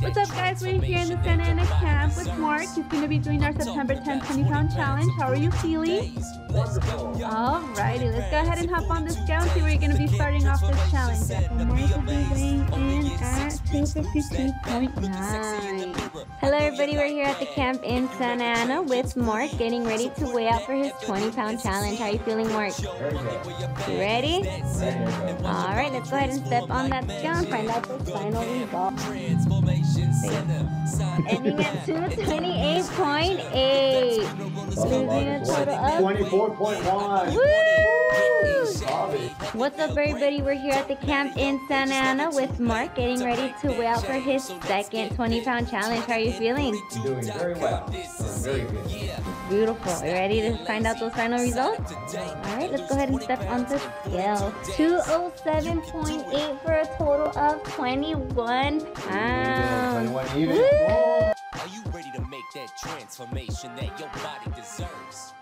What's up, guys? We're here in the Santa Ana camp with Mark. He's going to be doing our September 10 20 pound challenge. How are you feeling? Alrighty, let's go ahead and hop on this and see where you're going to be starting off this challenge. Mark will be weighing in at 252.9. Hello everybody, we're here at the camp in Santa Ana with Mark getting ready to weigh out for his 20 pound challenge. How are you feeling Mark? You ready? Go. Alright, let's go ahead and step on that scale and find out the final result. Ending at 228.8. 24.1. What's up everybody, we're here at the camp in Santa Ana with Mark getting ready to weigh out for his second 20 pound challenge. How are you feeling? Doing very well. Doing very good. Beautiful. Are you ready to find out those final results? Alright, let's go ahead and step on the scale. 207.8 for a total of 21 pounds. 21 even. Woo! That transformation that your body deserves?